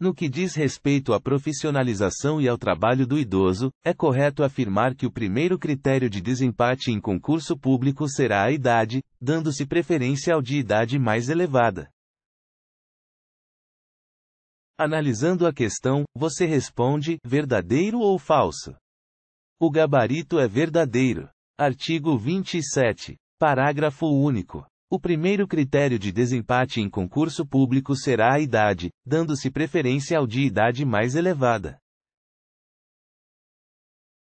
No que diz respeito à profissionalização e ao trabalho do idoso, é correto afirmar que o primeiro critério de desempate em concurso público será a idade, dando-se preferência ao de idade mais elevada. Analisando a questão, você responde: verdadeiro ou falso? O gabarito é verdadeiro. Artigo 27. Parágrafo único. O primeiro critério de desempate em concurso público será a idade, dando-se preferência ao de idade mais elevada.